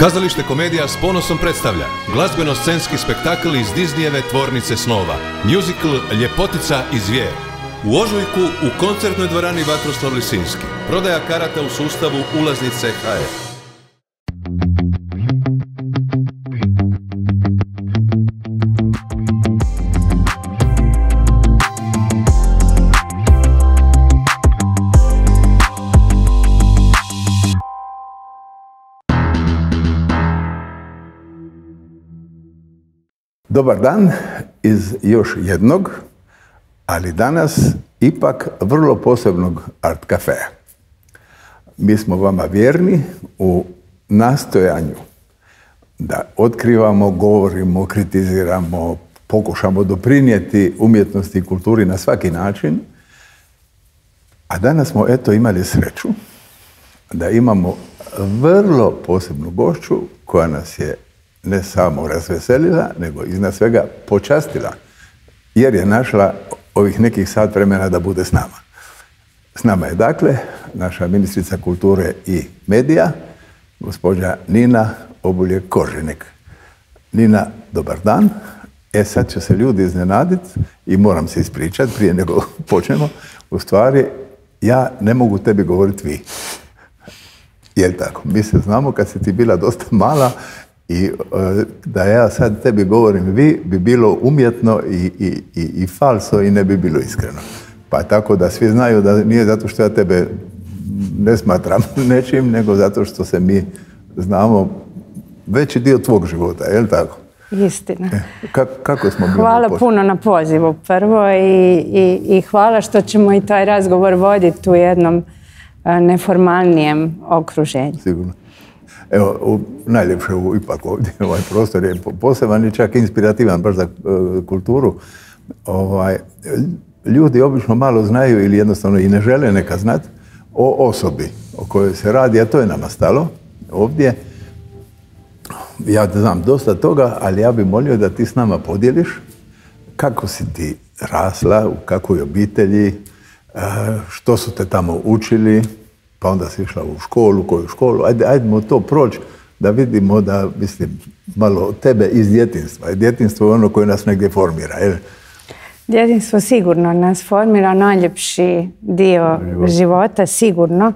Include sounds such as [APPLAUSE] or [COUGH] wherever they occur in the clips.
Kazalište komedija s ponosom predstavlja glazbeno-scenski spektakl iz Disneyjeve tvornice snova, musical Ljepotica i zvijer. U ožujku u koncertnoj dvorani Vatroslav Lisinski. Prodaja karata u sustavu ulaznice HR. Dobar dan iz još jednog, ali danas ipak vrlo posebnog art kafea. Mi smo vama vjerni u nastojanju da otkrivamo, govorimo, kritiziramo, pokušamo doprinijeti umjetnosti i kulturi na svaki način. A danas smo eto imali sreću da imamo vrlo posebnu gošću koja nas je ne samo razveselila, nego iznad svega počastila, jer je našla ovih nekih sat vremena da bude s nama. S nama je dakle naša ministrica kulture i medija, gospođa Nina Obulje Koženik. Nina, dobar dan. E sad će se ljudi iznenaditi i moram se ispričati prije nego [LAUGHS] počnemo. U stvari, ja ne mogu tebi govoriti vi. Jel tako? Mi se znamo kad si ti bila dosta mala i e, da ja sad tebi govorim vi, bi bilo umjetno i, i, i, falso i ne bi bilo iskreno. Pa tako da svi znaju da nije zato što ja tebe ne smatram [LAUGHS] nečim, nego zato što se mi znamo veći dio tvog života, je li tako? Istina. E, kako smo Hvala puno na pozivu prvo i, i, i hvala što ćemo i taj razgovor voditi u jednom e, neformalnijem okruženju. Sigurno. Evo, najljepše u, ipak ovdje, [LAUGHS] ovaj prostor je poseban i čak inspirativan baš za e, kulturu. Ovaj, ljudi obično malo znaju ili jednostavno i ne žele neka znat o osobi o kojoj se radi, a to je nama stalo ovdje. Ja znam dosta toga, ali ja bih molio da ti s nama podijeliš kako si ti rasla, u kakvoj obitelji, e, što su te tamo učili, pa onda si išla u školu, koju školu, ajde, ajdemo to proći da vidimo da, mislim, malo tebe iz djetinstva. Djetinstvo je ono koje nas negdje formira, jel? Djetinstvo sigurno nas formira najljepši dio života, sigurno.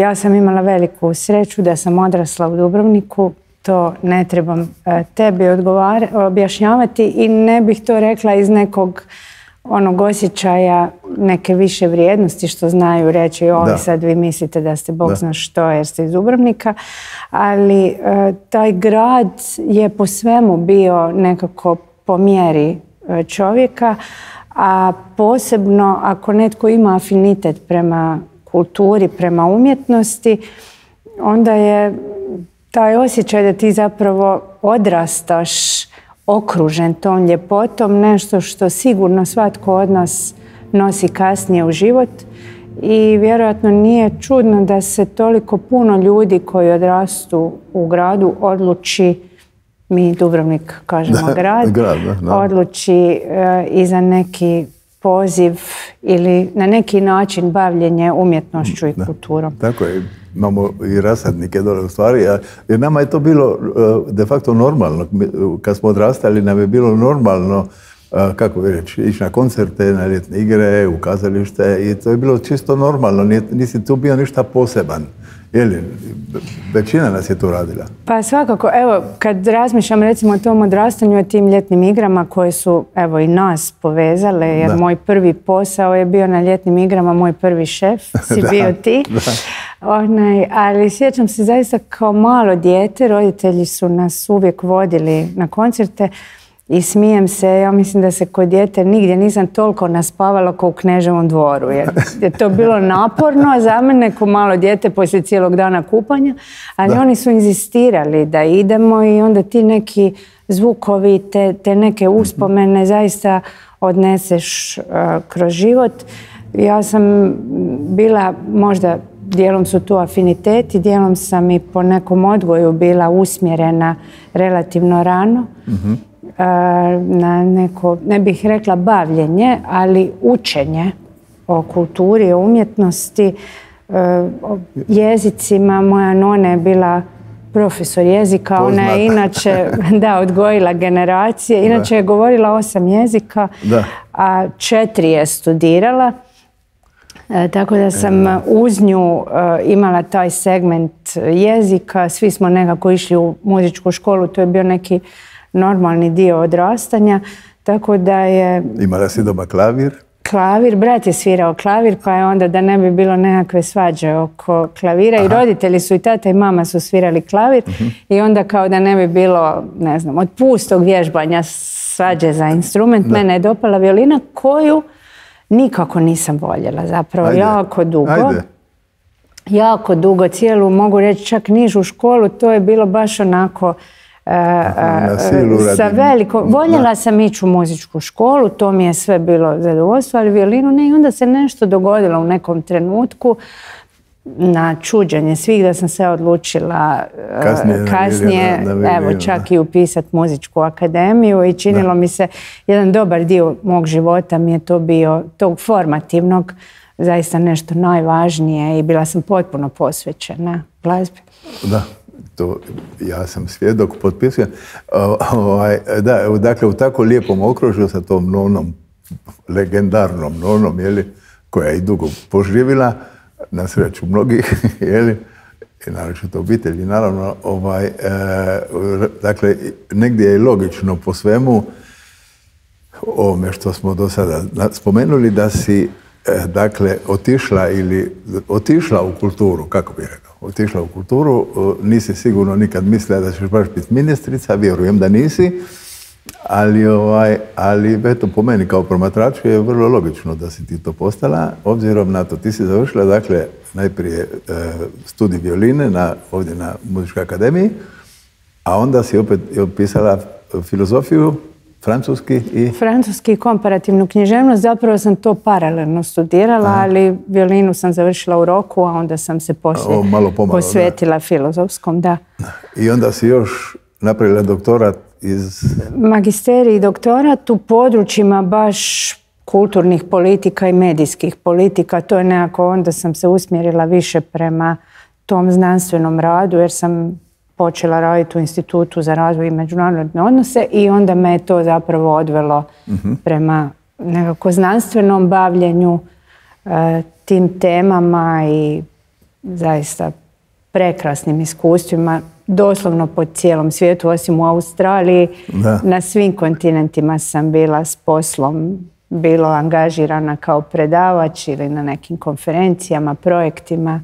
ja sam imala veliku sreću da sam odrasla u Dubrovniku, to ne trebam e, tebi objašnjavati i ne bih to rekla iz nekog onog osjećaja neke više vrijednosti što znaju reći ovi sad vi mislite da ste Bog zna što jer ste iz Dubrovnika. Ali e, taj grad je po svemu bio nekako po mjeri e, čovjeka a posebno ako netko ima afinitet prema kulturi, prema umjetnosti onda je taj osjećaj da ti zapravo odrastaš okružen tom ljepotom, nešto što sigurno svatko od nas nosi kasnije u život. I vjerojatno nije čudno da se toliko puno ljudi koji odrastu u gradu odluči mi Dubrovnik kažemo [LAUGHS] grad, odluči e, i za neki poziv ili na neki način bavljenje umjetnošću i kulturom. Tako je imamo i rasadnike dole u stvari, jer nama je to bilo e, de facto normalno. Kad smo odrastali nam je bilo normalno e, kako bi reći, ići na koncerte, na ljetne igre, u kazalište i to je bilo čisto normalno, nisi tu bio ništa poseban. Jeli, većina nas je to radila. Pa svakako, evo, kad razmišljam recimo o tom odrastanju, o tim ljetnim igrama koje su, evo, i nas povezale, jer moj prvi posao je bio na ljetnim igrama, moj prvi šef si [LAUGHS] bio ti. Onaj, ali sjećam se zaista kao malo dijete, roditelji su nas uvijek vodili na koncerte i smijem se, ja mislim da se kod dijete nigdje nisam toliko naspavala kao u Kneževom dvoru. Jer je to bilo naporno za mene kao malo dijete poslije cijelog dana kupanja, ali oni su inzistirali da idemo i onda ti neki zvukovi, te, te neke uspomene zaista odneseš uh, kroz život. Ja sam bila možda dijelom su tu afiniteti, dijelom sam i po nekom odgoju bila usmjerena relativno rano mhm. e, na neko, ne bih rekla bavljenje, ali učenje o kulturi, o umjetnosti, e, o jezicima. Moja nona je bila profesor jezika, ona je [LAUGHS] inače da, odgojila generacije, inače je govorila osam jezika, Da. a četiri je studirala. E, tako da sam uz nju e, imala taj segment jezika, svi smo nekako išli u muzičku školu, to je bio neki normalni dio odrastanja, tako da je Imala si doma klavir? klavir, brat je svirao klavir, pa je onda da ne bi bilo nekakve svađe oko klavira. I roditelji su i tata i mama su svirali klavir. I onda kao da ne bi bilo, ne znam, od pustog vježbanja svađe za instrument, mene je dopala violina koju nikako nisam voljela, zapravo Ajde. jako dugo. Ajde. Jako dugo, cijelu, mogu reći čak nižu školu, to je bilo baš onako e, e, sa veliko, voljela sam ići u muzičku školu, to mi je sve bilo zadovoljstvo, ali violinu ne i onda se nešto dogodilo u nekom trenutku na čuđenje svih da sam se odlučila e, Kasnije na kasnije, na evo čak i upisati muzičku akademiju i činilo mi se jedan dobar dio mog života mi je to bio tog formativnog zaista nešto najvažnije i bila sam potpuno posvećena glazbi. Da, to ja sam svjedok, potpisujem. Ovaj, da, dakle, u tako lijepom okružju sa tom nonom, legendarnom nonom, jeli, koja je i dugo poživila, na sreću mnogih, [LAUGHS] jeli, i naročito obitelji, naravno, ovaj, e, dakle, negdje je logično po svemu, ovome što smo do sada spomenuli da si e, dakle otišla ili otišla u kulturu, kako bi rekao, otišla u kulturu, e, nisi sigurno nikad mislila da ćeš baš biti ministrica, vjerujem da nisi, ali, ovaj, ali eto po meni kao promatraču je vrlo logično da si ti to postala, obzirom na to ti si završila dakle najprije e, studij violine na, ovdje na Muzičkoj akademiji, a onda si opet pisala filozofiju, francuski i... Francuski i komparativnu književnost, zapravo sam to paralelno studirala, ali violinu sam završila u roku, a onda sam se poslije O, malo pomalo, da. posvetila filozofskom, da. I onda si još napravila doktorat iz... Magisterij i doktorat u područjima baš kulturnih politika i medijskih politika. To je nekako, onda sam se usmjerila više prema tom znanstvenom radu jer sam počela raditi u Institutu za razvoj i međunarodne odnose i onda me je to zapravo odvelo prema nekako znanstvenom bavljenju e, tim temama i zaista prekrasnim iskustvima doslovno po cijelom svijetu, osim u Australiji. Da. Na svim kontinentima sam bila s poslom, bilo angažirana kao predavač ili na nekim konferencijama, projektima.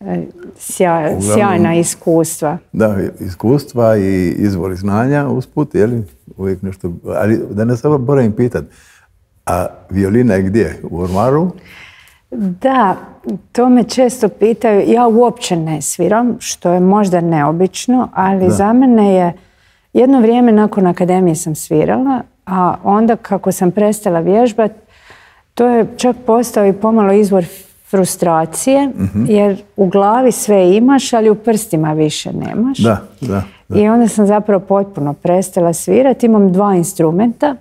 E, Sja- Uglavnom- sjajna iskustva. Da, iskustva i izvori znanja usput, je li? Uvijek nešto... Ali da ne samo moram pitat, a violina je gdje? U ormaru? Da, to me često pitaju. Ja uopće ne sviram, što je možda neobično, ali za mene je jedno vrijeme nakon akademije sam svirala, a onda kako sam prestala vježbat, to je čak postao i pomalo izvor frustracije, jer u glavi sve imaš, ali u prstima više nemaš. Da, da. da. I onda sam zapravo potpuno prestala svirati. Imam dva instrumenta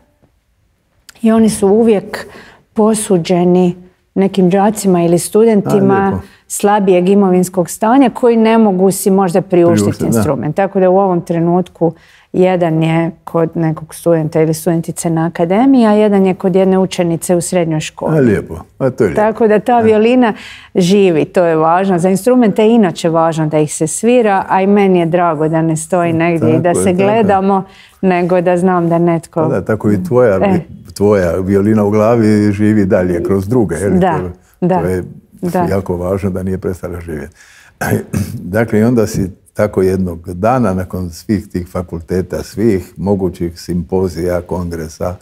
i oni su uvijek posuđeni nekim đacima ili studentima slabijeg imovinskog stanja koji ne mogu si možda priuštiti da. instrument. Tako da u ovom trenutku jedan je kod nekog studenta ili studentice na akademiji, a jedan je kod jedne učenice u srednjoj školi. A, lijepo. A, to je lijepo. Tako da ta violina živi, to je važno. Za instrumente je inače važno da ih se svira, a i meni je drago da ne stoji negdje i da se tako gledamo, nego da znam da netko... Pa da, tako i tvoja, E. tvoja violina u glavi živi dalje kroz druge. Je li? Da, to, da, to je da. jako važno da nije prestala živjeti. [CLEARS THROAT] Dakle, i onda si tako jednog dana nakon svih tih fakulteta, svih mogućih simpozija, kongresa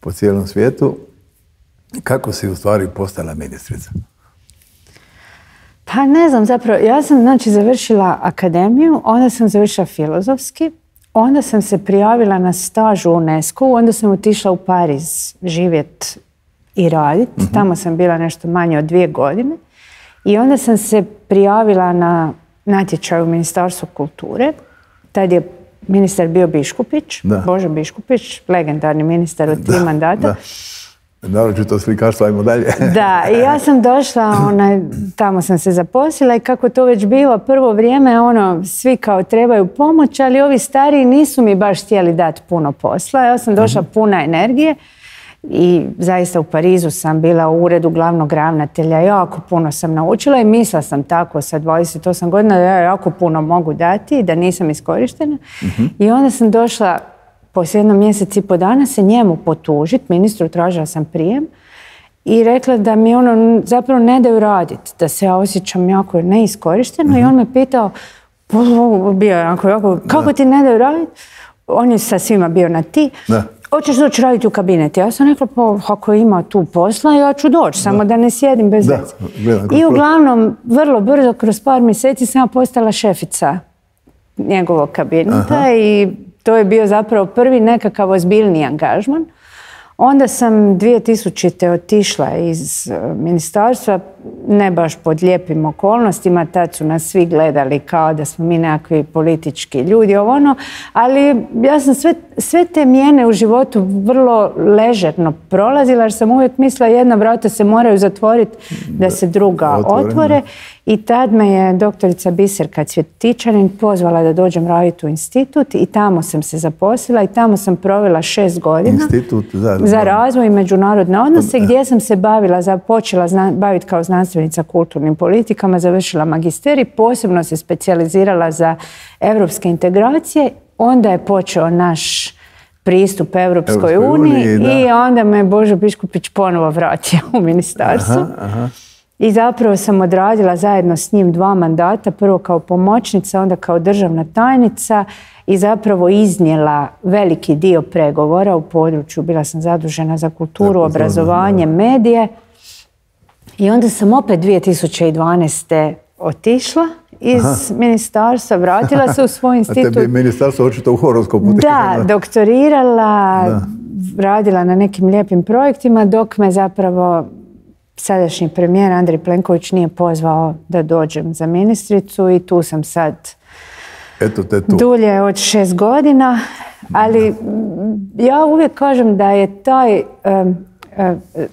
po cijelom svijetu, kako si u stvari postala ministrica? Pa ne znam, zapravo, ja sam znači završila akademiju, onda sam završila filozofski, onda sam se prijavila na staž u UNESCO, onda sam otišla u Pariz živjet i radit. Tamo sam bila nešto manje od dvije godine. I onda sam se prijavila na natječaj u Ministarstvu kulture. Tad je ministar bio Biškupić, Da. Božo Biškupić, legendarni ministar od tri Da, mandata. da. Naročito slikarstvo, ajmo dalje. [LAUGHS] Da, i ja sam došla, onaj, tamo sam se zaposlila i kako to već bilo prvo vrijeme, ono, svi kao trebaju pomoć, ali ovi stariji nisu mi baš htjeli dati puno posla. Ja sam došla Mhm. puna energije i zaista u Parizu sam bila u uredu glavnog ravnatelja, jako puno sam naučila i mislila sam tako sa 28 godina da ja jako puno mogu dati i da nisam iskorištena. I onda sam došla poslije jedno mjesec i po dana se njemu potužit, ministru tražila sam prijem i rekla da mi ono zapravo ne daju raditi, da se ja osjećam jako neiskorišteno i on me pitao, bio je onako jako, kako ti ne daju raditi? On je sa svima bio na ti. Da. Hoćeš doći raditi u kabinet? Ja sam rekla, pa ako ima tu posla, ja ću doći, samo da ne sjedim bez Da, veze. I uglavnom, vrlo brzo, kroz par mjeseci sam ja postala šefica njegovog kabineta i to je bio zapravo prvi nekakav ozbiljni angažman. Onda sam 2000. otišla iz e, ministarstva, ne baš pod lijepim okolnostima, tad su nas svi gledali kao da smo mi nekakvi politički ljudi, ovo ono, ali ja sam sve, sve te mijene u životu vrlo ležerno prolazila, jer sam uvijek mislila jedna vrata se moraju zatvoriti da se druga otvore. I tad me je doktorica Biserka Cvjetičanin pozvala da dođem raditi u institut i tamo sam se zaposlila i tamo sam provela šest godina. Institut za- za razvoj i međunarodne odnose gdje sam se bavila, za, počela zna, baviti kao znanstvenica kulturnim politikama, završila magisterij, posebno se specijalizirala za europske integracije. Onda je počeo naš pristup Europskoj uniji i onda me Božo Biškupić ponovo vratio u ministarstvo. I zapravo sam odradila zajedno s njim dva mandata, prvo kao pomoćnica, onda kao državna tajnica i zapravo iznijela veliki dio pregovora u području, bila sam zadužena za kulturu, kulturu, obrazovanje, medije. I onda sam opet 2012. otišla iz ministarstva, vratila se u svoj [LAUGHS] A institut. tebi je ministarstvo očito u horoskopu. Da, doktorirala, radila na nekim lijepim projektima, dok me zapravo sadašnji premijer Andrej Plenković nije pozvao da dođem za ministricu i tu sam sad Eto te tu. dulje od šest godina, ali ja uvijek kažem da je taj,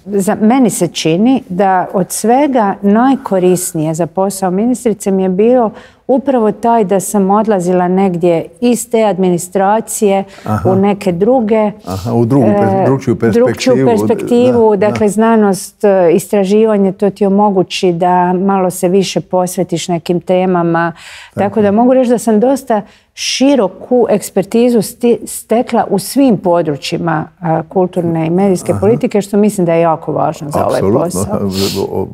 za meni se čini da od svega najkorisnije za posao ministrice mi je bio upravo taj da sam odlazila negdje iz te administracije u neke druge Aha, u drugu e, drugčiju drugčiju perspektivu. perspektivu, Da, dakle znanost, e, istraživanje, to ti omogući da malo se više posvetiš nekim temama. Tako da mogu reći da sam dosta široku ekspertizu stekla u svim područjima a, kulturne i medijske politike, što mislim da je jako važno za ovaj posao.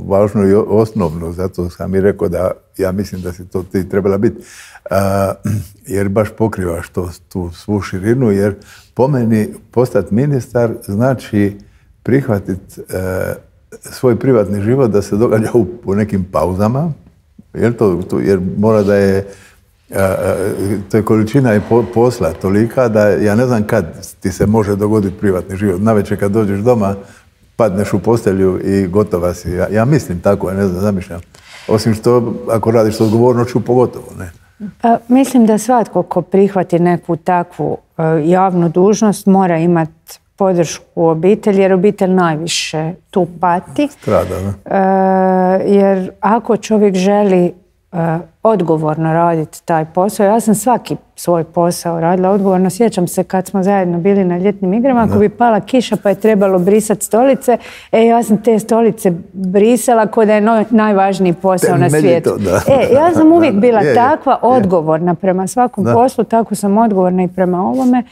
Važno i osnovno, zato sam i rekao da ja mislim da si to ti trebala biti. A, [CLEARS THROAT] jer baš pokrivaš to, tu svu širinu, jer po meni postati ministar znači prihvatiti svoj privatni život da se događa u, u nekim pauzama, jer, to, to- jer mora da je a, to je količina i po- posla tolika da ja ne znam kad ti se može dogoditi privatni život. Navečer kad dođeš doma, padneš u postelju i gotova si. Ja, ja mislim tako, ja ne znam, zamišljam. Osim što, ako radiš s odgovornošću, pogotovo, ne. Pa, mislim da svatko ko prihvati neku takvu e, javnu dužnost mora imati podršku obitelji jer obitelj najviše tu pati. Strada, da. E, jer ako čovjek želi odgovorno raditi taj posao, ja sam svaki svoj posao radila odgovorno. Sjećam se kad smo zajedno bili na ljetnim igrama, ako bi pala kiša pa je trebalo brisati stolice, e ja sam te stolice brisala kao da je no- najvažniji posao na svijetu. da. E, ja sam [LAUGHS] uvijek bila Je, takva je. odgovorna prema svakom Da. poslu, tako sam odgovorna i prema ovome.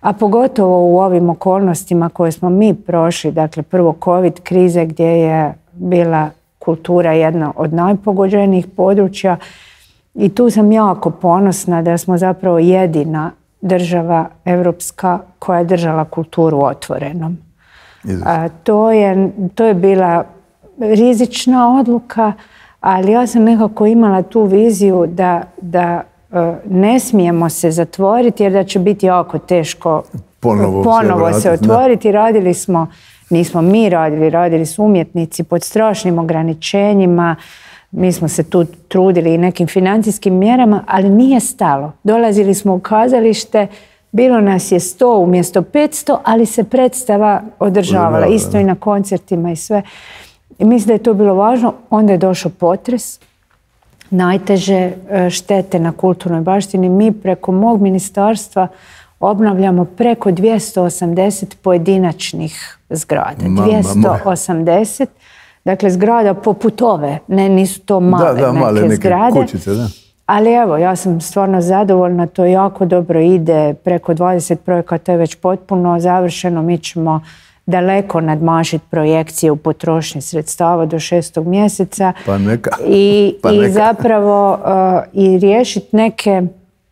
A pogotovo u ovim okolnostima koje smo mi prošli, dakle prvo COVID krize gdje je bila kultura jedna od najpogođenijih područja i tu sam jako ponosna da smo zapravo jedina država europska koja je držala kulturu otvorenom. A, to, je, to je bila rizična odluka, ali ja sam nekako imala tu viziju da, da e, ne smijemo se zatvoriti jer da će biti jako teško Ponovo se ponovo se da. otvoriti. Radili smo, nismo mi radili, radili su umjetnici pod strašnim ograničenjima. Mi smo se tu trudili i nekim financijskim mjerama, ali nije stalo. Dolazili smo u kazalište, bilo nas je 100 umjesto 500, ali se predstava održavala, Održavala, isto i na koncertima i sve. I mislim da je to bilo važno. Onda je došao potres, najteže e, štete na kulturnoj baštini. Mi preko mog ministarstva obnavljamo preko 280 pojedinačnih zgrada. Mama moja. 280. Dakle, zgrada poput ove, ne, nisu to male da, da, neke male neke zgrade. kućice, da. Ali evo, ja sam stvarno zadovoljna, to jako dobro ide, preko 20 projekata je već potpuno završeno, mi ćemo daleko nadmašiti projekcije u potrošnji sredstava do šestog mjeseca Pa neka. i, [LAUGHS] Pa i neka. zapravo uh, i riješiti neke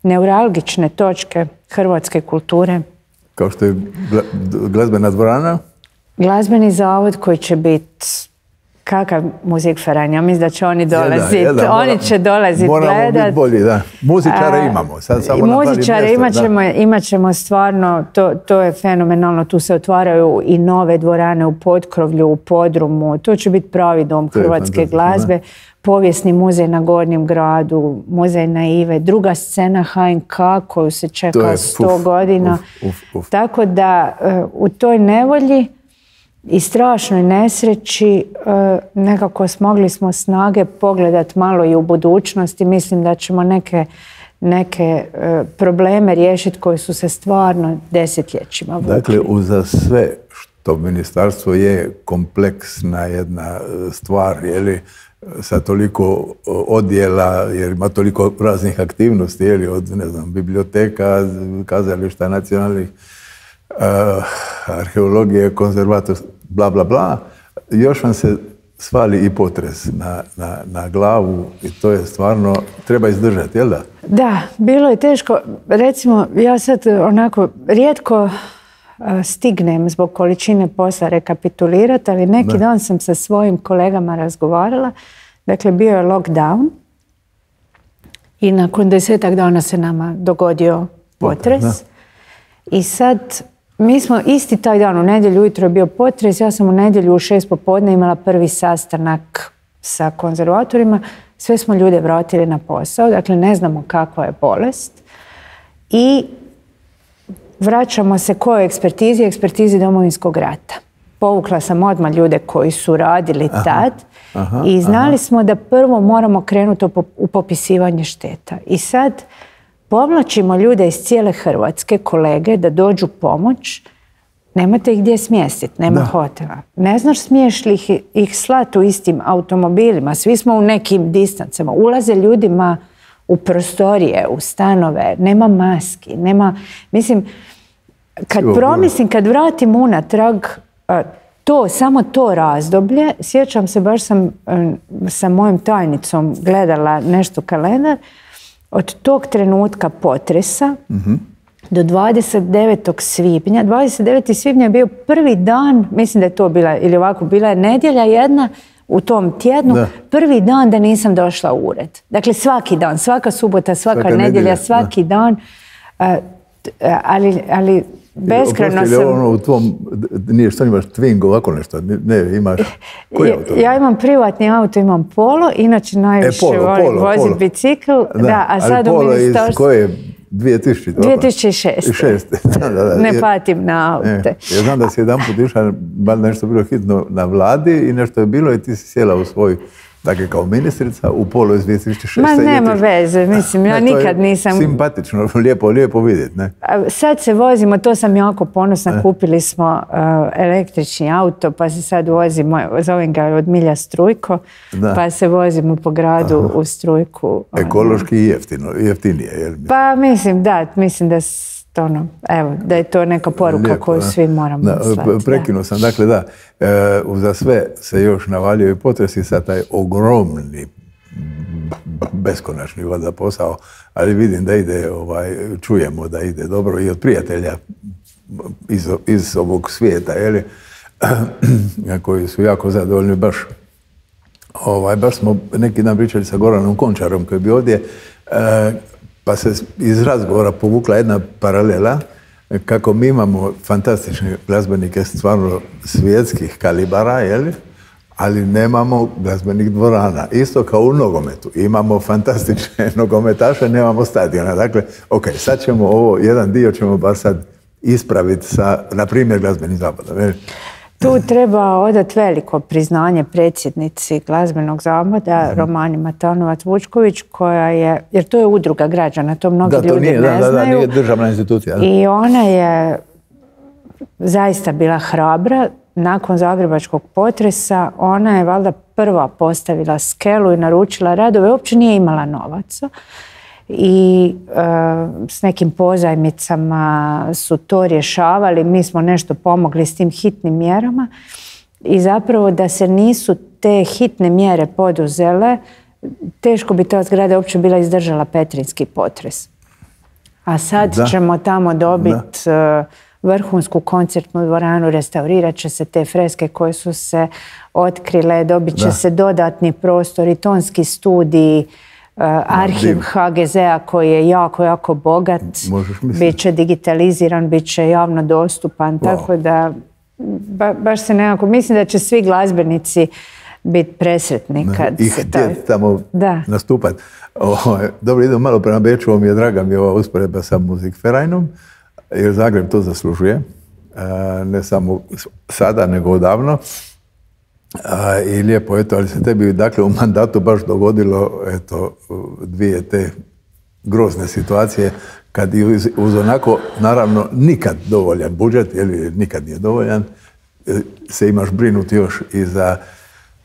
neuralgične točke hrvatske kulture. Kao što je gla- glazbena dvorana, Glazbeni zavod koji će biti kakav muzik Feranja, mislim da će oni dolaziti, Jedan, jedan, oni će dolaziti Moramo gledat. biti bolji, da. Muzičare imamo, sad samo muzičare imat ćemo, imat ćemo stvarno, to, to je fenomenalno, tu se otvaraju i nove dvorane u Podkrovlju, u Podrumu, to će biti pravi dom To hrvatske glazbe, povijesni muzej na Gornjem gradu, muzej na Ive, druga scena HNK koju se čeka je 100 uf, godina. uf, uf, uf. Tako da e, u toj nevolji i strašnoj nesreći e, nekako smogli smo snage pogledat malo i u budućnosti. Mislim da ćemo neke, neke e, probleme riješiti koji su se stvarno desetljećima vukli. Dakle, uza sve što ministarstvo je kompleksna jedna e, stvar, je li, sa toliko odjela, jer ima toliko raznih aktivnosti, je li, od, ne znam, biblioteka, kazališta nacionalnih, arheologije, konzervator, bla, bla, bla, još vam se svali i potres na, na, na glavu i to je stvarno, treba izdržati, jel da? Da, bilo je teško. Recimo, ja sad onako rijetko a, stignem zbog količine posla rekapitulirati, ali neki Da. dan sam sa svojim kolegama razgovarala. Dakle, bio je lockdown i nakon desetak dana se nama dogodio potres. I sad, mi smo isti taj dan, u nedjelju ujutro je bio potres, ja sam u nedjelju u šest popodne imala prvi sastanak sa konzervatorima, sve smo ljude vratili na posao, dakle ne znamo kakva je bolest i vraćamo se kojoj ekspertizi, ekspertizi domovinskog rata. Povukla sam odmah ljude koji su radili tad aha, i znali smo da prvo moramo krenuti u popisivanje šteta. I sad povlačimo ljude iz cijele Hrvatske, kolege, da dođu pomoć, nemate ih gdje smjestiti, nema hotela. Ne znaš smiješ li ih, ih slati u istim automobilima, svi smo u nekim distancama. Ulaze ljudima u prostorije, u stanove, nema maski, nema, mislim, kad Sigurno. promislim, kad vratim unatrag a, to, samo to razdoblje, sjećam se, baš sam e, sa mojom tajnicom gledala nešto kalendar, od tog trenutka potresa do 29. svibnja. 29. svibnja je bio prvi dan, mislim da je to bila, ili ovako, bila je nedjelja jedna u tom tjednu, Da. prvi dan da nisam došla u ured. Dakle, svaki dan, svaka subota, svaka, Svaka nedjelja, svaki dan. A, t- ali, ali beskreno sam... ono u tvom, nije što imaš Twing, ovako nešto, ne, imaš, koji auto? Ja imam privatni auto, imam polo, inače najviše E, Polo, volim Polo, Polo. bicikl. Da, a ali sad u Polo iz ministarstvu... koje? 2000? ovako? 2006. Šeste, [LAUGHS] da, da, da. Ne patim na E, aute. ja znam da si jedan put išla, valjda nešto bilo hitno na vladi i nešto je bilo i ti si sjela u svoj, dakle kao ministrica u polo iz 2006. Ma nema veze, mislim, ja Ne, nikad nisam... Simpatično, [LAUGHS] lijepo, lijepo vidjeti, ne? Sad se vozimo, to sam jako E. ponosna, kupili smo uh, električni auto, pa se sad vozimo, zovem ga od Milja Strujko, Da. pa se vozimo po gradu u Strujku. ono. Ekološki i jeftino, jeftinije, jel? Pa mislim, da, mislim da ono, evo, da je to neka poruka Lijepo, koju da. svi moramo Da, slati. Prekinuo sam, dakle da, e, za sve se još navalio i potres i sad taj ogromni beskonačni valjda posao, ali vidim da ide, ovaj, čujemo da ide dobro i od prijatelja iz, iz ovog svijeta, jeli, [CLEARS THROAT] koji su jako zadovoljni baš Ovaj, baš smo neki dan pričali sa Goranom Končarom koji je bio ovdje, e, pa se iz razgovora povukla jedna paralela kako mi imamo fantastične glazbenike stvarno svjetskih kalibara, jeli? ali nemamo glazbenih dvorana. Isto kao u nogometu. Imamo fantastične [LAUGHS] nogometaše, nemamo stadiona. Dakle, ok, sad ćemo ovo, jedan dio ćemo bar sad ispraviti sa, na primjer, glazbenim zavodom. Tu treba odati veliko priznanje predsjednici glazbenog zavoda mhm. Romani Matanovac Vučković koja je, jer to je udruga građana, to mnogi ljudi nije, ne da, znaju. Da, nije državna institucija. I ona je zaista bila hrabra. Nakon zagrebačkog potresa ona je valjda prva postavila skelu i naručila radove. Uopće nije imala novaca i e, s nekim pozajmicama su to rješavali. Mi smo nešto pomogli s tim hitnim mjerama i zapravo da se nisu te hitne mjere poduzele, teško bi ta zgrada uopće bila izdržala petrinski potres. A sad ćemo tamo dobiti e, vrhunsku koncertnu dvoranu, restaurirat će se te freske koje su se otkrile, dobit će se dodatni prostor i tonski studiji, arhiv HGZ-a koji je jako, jako bogat. Bit će digitaliziran, bit će javno dostupan, tako da baš se nekako, mislim da će svi glazbenici biti presretni kad I htjeti tamo da. nastupat. dobro, idemo malo prema Beču, ovo mi je draga mi je ova usporedba sa Ferajnom, jer Zagreb to zaslužuje. Uh, ne samo sada, nego odavno. I lijepo, eto, ali se tebi dakle u mandatu baš dogodilo eto, dvije te grozne situacije kad uz, uz onako, naravno, nikad dovoljan budžet, jer nikad nije dovoljan, e, se imaš brinuti još i za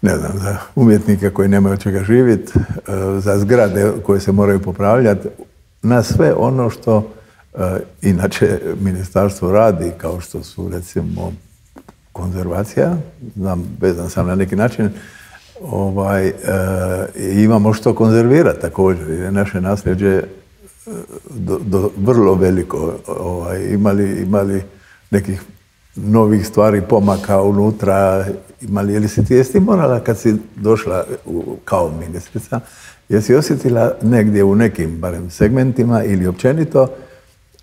ne znam, za umjetnike koji nemaju od čega živjeti, za zgrade koje se moraju popravljati, na sve ono što e, inače ministarstvo radi, kao što su recimo konzervacija, znam, vezan sam na neki način, ovaj, e, imamo što konzervirati također, naše nasljeđe e, do, vrlo veliko. Ovaj, imali, imali nekih novih stvari, pomaka unutra, imali, li si ti, jesi morala kad si došla kao ministrica, jesi osjetila negdje u nekim, barem segmentima ili općenito,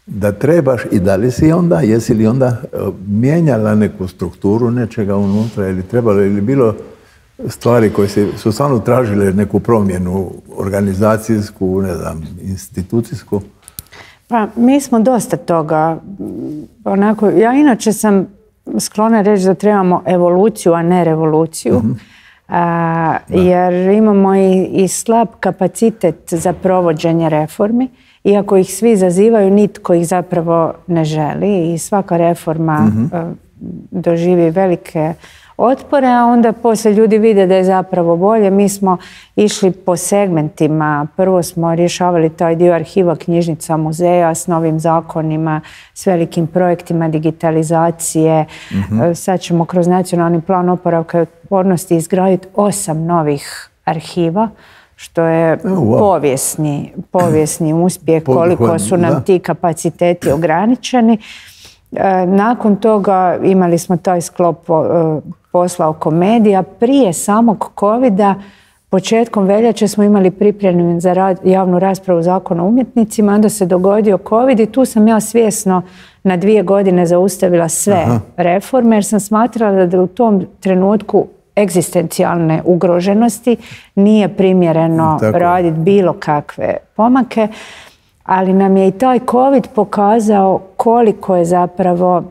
da trebaš i da li si onda, jesi li onda e, mijenjala neku strukturu nečega unutra ili trebalo ili bilo stvari koje su stvarno tražile neku promjenu organizacijsku, ne znam, institucijsku? Pa mi smo dosta toga, onako, ja inače sam sklona reći da trebamo evoluciju, a ne revoluciju. Mhm. jer imamo i, i slab kapacitet za provođenje reformi iako ih svi zazivaju, nitko ih zapravo ne želi i svaka reforma mhm. e, doživi velike otpore, a onda poslije ljudi vide da je zapravo bolje. Mi smo išli po segmentima. Prvo smo rješavali taj dio arhiva knjižnica muzeja s novim zakonima, s velikim projektima digitalizacije. Mhm. E, sad ćemo kroz nacionalni plan oporavka i otpornosti izgraditi osam novih arhiva što je povijesni, povijesni [CLEARS THROAT] uspjeh koliko su nam ti kapaciteti ograničeni. E, nakon toga imali smo taj sklop e, posla oko medija. Prije samog covida početkom veljače smo imali pripremljen za javnu raspravu zakona o umjetnicima, onda se dogodio covid i tu sam ja svjesno na dvije godine zaustavila sve reforme jer sam smatrala da u tom trenutku egzistencijalne ugroženosti nije primjereno raditi bilo kakve pomake, ali nam je i taj COVID pokazao koliko je zapravo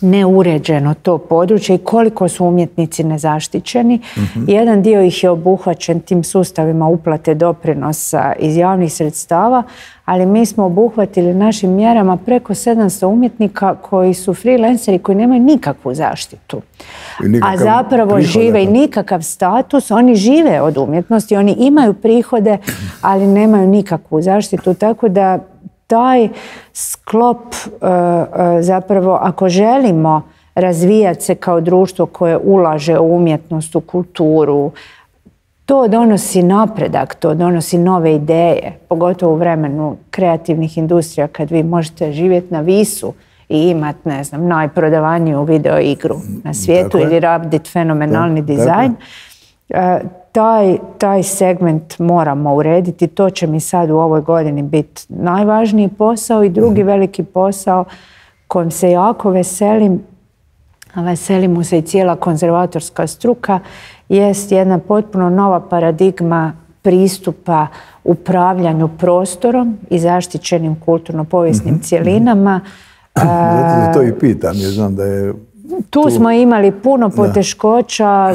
neuređeno to područje i koliko su umjetnici nezaštićeni. Mhm. Jedan dio ih je obuhvaćen tim sustavima uplate doprinosa iz javnih sredstava, ali mi smo obuhvatili našim mjerama preko 700 umjetnika koji su freelanceri koji nemaju nikakvu zaštitu. A zapravo žive i nikakav status, oni žive od umjetnosti, oni imaju prihode, ali nemaju nikakvu zaštitu, tako da taj sklop e, e, zapravo ako želimo razvijati se kao društvo koje ulaže u umjetnost, u kulturu, to donosi napredak, to donosi nove ideje, pogotovo u vremenu kreativnih industrija kad vi možete živjeti na visu i imati, ne znam, najprodavaniju video igru na svijetu ili raditi fenomenalni dizajn. Taj, taj segment moramo urediti. To će mi sad u ovoj godini biti najvažniji posao i drugi mhm. veliki posao kojim se jako veselim veseli mu se i cijela konzervatorska struka, jest jedna potpuno nova paradigma pristupa upravljanju prostorom i zaštićenim kulturno-povijesnim Mhm, cjelinama. [CLEARS THROAT] Zato to i pitam, jer znam da je Tu smo imali puno poteškoća,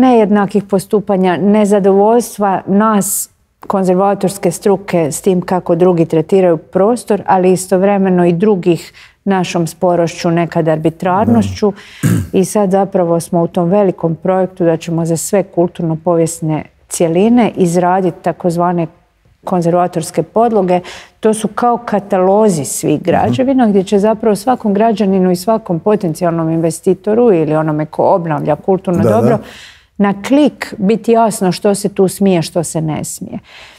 nejednakih postupanja, nezadovoljstva nas konzervatorske struke s tim kako drugi tretiraju prostor, ali istovremeno i drugih našom sporošću, nekad arbitrarnošću. I sad zapravo smo u tom velikom projektu da ćemo za sve kulturno-povijesne cjeline izraditi takozvane konzervatorske podloge. To su kao katalozi svih građevina gdje će zapravo svakom građaninu i svakom potencijalnom investitoru ili onome ko obnavlja kulturno Da, da. dobro na klik biti jasno što se tu smije, što se ne smije.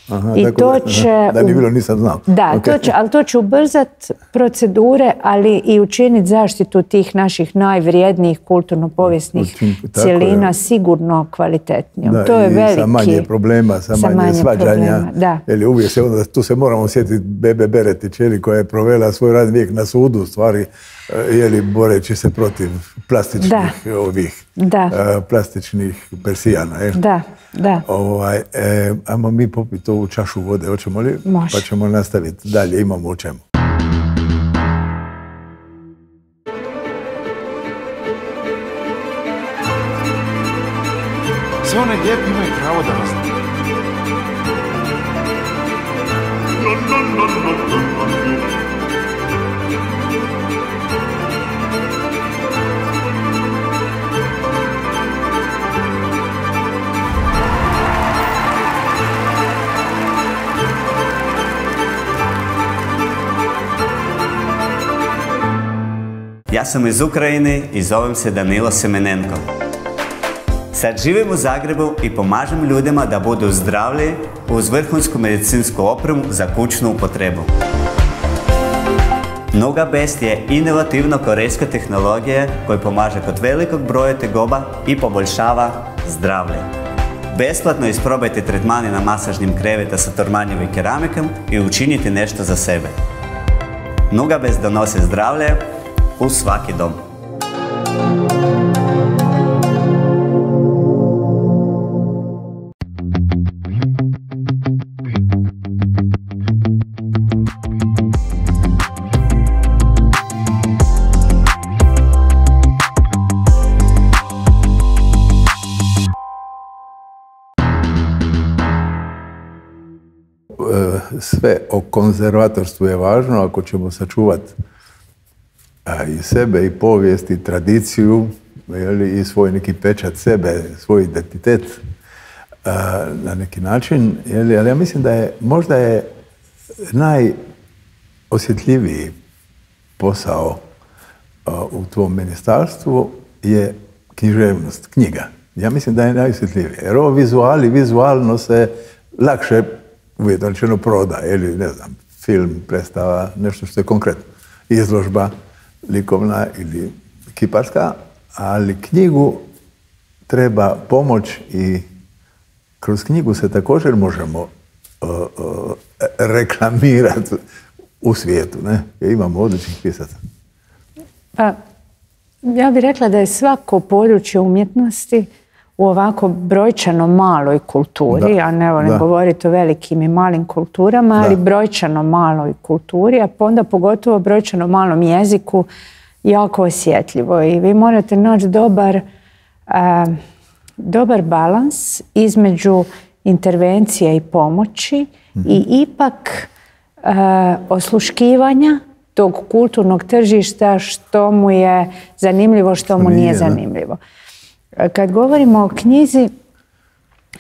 Aha, I tako to da- će... da nije bilo, nisam znao. Da, Ok. to će, ali to će ubrzati procedure, ali i učiniti zaštitu tih naših najvrijednijih kulturno-povijesnih cjelina je. sigurno kvalitetnijom. Da, to je i veliki... sa manje problema, sa, sa manje, manje svađanja. problema, da. Jer uvijek se onda, tu se moramo sjetiti Bebe Beretić, koja je provela svoj radni vijek na sudu, stvari, eh, je li, boreći se protiv plastičnih ovih, Da. eh, plastičnih persijana. je. Da, da. Ovaj, e, ajmo mi popiti ovu čašu vode, hoćemo li? Može. Pa ćemo nastaviti dalje, imamo u čemu. Sve one lijepi imaju pravo da nas Ja sam iz Ukrajine i zovem se Danilo Semenenko. Sad živim u Zagrebu i pomažem ljudima da budu zdravlji uz vrhunsku medicinsku opremu za kućnu upotrebu. Noga Best je inovativno korejska tehnologija koja pomaže kod velikog broja tegoba i poboljšava zdravlje. Besplatno isprobajte tretmani na masažnim kreveta sa tormanjevim keramikom i učinite nešto za sebe. Noga Best donose zdravlje u svaki dom. E, sve o konzervatorstvu je važno ako ćemo sačuvati i sebe i povijest i tradiciju je li, i svoj neki pečat sebe, svoj identitet na neki način. Je li, ali ja mislim da je možda je najosjetljiviji posao u tvom ministarstvu je književnost, knjiga. Ja mislim da je najosjetljivije. Jer ovo vizuali, vizualno se lakše uvjetno proda, ili ne znam, film, predstava, nešto što je konkretno. Izložba likovna ili kiparska, ali knjigu treba pomoć i kroz knjigu se također možemo uh, uh, reklamirati u svijetu. Ne? Jer imamo odličnih pisaca. Pa, ja bih rekla da je svako područje umjetnosti u ovako brojčano maloj kulturi, Da, a ne volim da. govoriti o velikim i malim kulturama, ali brojčano maloj kulturi, a pa onda pogotovo brojčano malom jeziku jako osjetljivo. I vi morate naći dobar, a, dobar balans između intervencije i pomoći i ipak a, osluškivanja tog kulturnog tržišta što mu je zanimljivo, što mu nije zanimljivo. Kad govorimo o knjizi,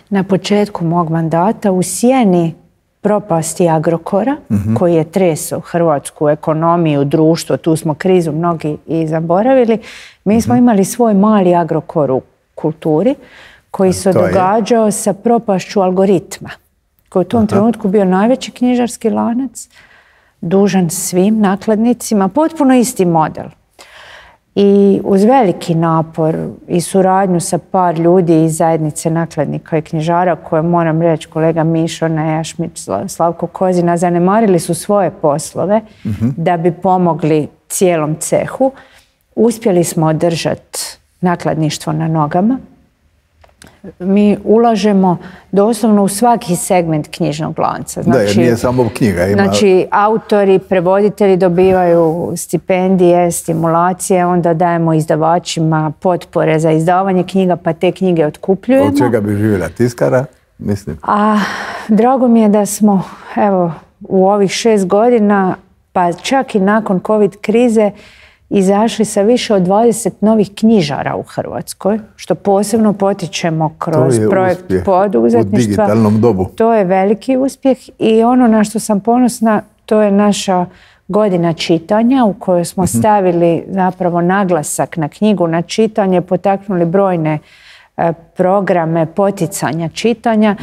na početku mog mandata u sjeni propasti Agrokora, koji je tresao hrvatsku ekonomiju, društvo, tu smo krizu mnogi i zaboravili, mi smo imali svoj mali Agrokor u kulturi, koji se to je? događao sa propašću algoritma, koji je u tom trenutku bio najveći knjižarski lanac, dužan svim nakladnicima, potpuno isti model. I uz veliki napor i suradnju sa par ljudi iz zajednice nakladnika i knjižara koje moram reći kolega Mišo Nejašmić, Sla- Slavko Kozina zanemarili su svoje poslove da bi pomogli cijelom cehu. uspjeli smo održati nakladništvo na nogama. Mi ulažemo doslovno u svaki segment knjižnog lanca. da, jer nije samo knjiga. Ima... Znači, autori, prevoditelji dobivaju stipendije, stimulacije, onda dajemo izdavačima potpore za izdavanje knjiga, pa te knjige otkupljujemo. Od čega bi živjela tiskara, mislim? A drago mi je da smo, evo, u ovih šest godina, pa čak i nakon COVID krize, izašli sa više od 20 novih knjižara u Hrvatskoj, što posebno potičemo kroz projekt uspjeh poduzetništva. U digitalnom dobu. To je veliki uspjeh i ono na što sam ponosna, to je naša godina čitanja u kojoj smo stavili zapravo naglasak na knjigu, na čitanje, potaknuli brojne e, programe poticanja čitanja.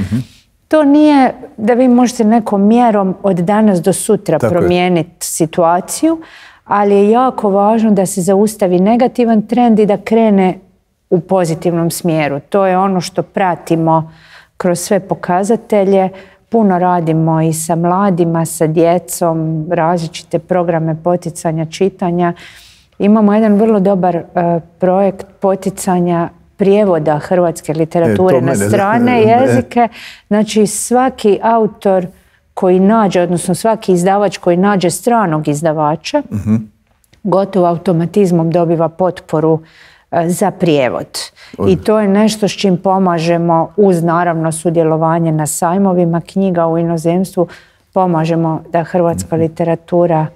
To nije da vi možete nekom mjerom od danas do sutra Tako je. promijeniti situaciju, ali je jako važno da se zaustavi negativan trend i da krene u pozitivnom smjeru. To je ono što pratimo kroz sve pokazatelje. Puno radimo i sa mladima, sa djecom, različite programe poticanja čitanja. Imamo jedan vrlo dobar e, projekt poticanja prijevoda hrvatske literature E, na strane jezike. Znači svaki autor koji nađe, odnosno svaki izdavač koji nađe stranog izdavača, gotovo automatizmom dobiva potporu e, za prijevod. I to je nešto s čim pomažemo uz naravno sudjelovanje na sajmovima knjiga u inozemstvu, pomažemo da hrvatska literatura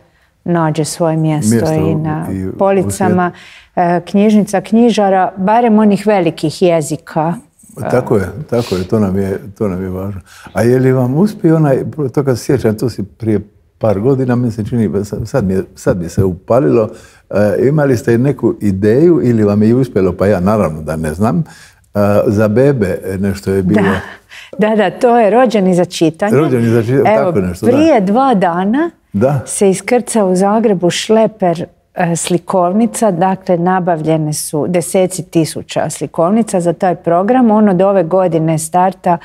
nađe svoje mjesto, Mjesto i na i policama e, knjižnica, knjižara, barem onih velikih jezika. Tako je, tako je, to nam je, to nam je važno. A je li vam uspio onaj, to kad se sjećam, to si prije par godina, mi se čini, sad- mi, je, sad mi se upalilo, e, imali ste neku ideju ili vam je uspjelo, pa ja naravno da ne znam, e, za bebe nešto je bilo. Da, da, da, to je rođeni za čitanje. Rođeni za čitanje, Evo, tako nešto, da. prije dva dana Da. se iskrca u Zagrebu šleper slikovnica, dakle nabavljene su deseci tisuća slikovnica za taj program. On od ove godine starta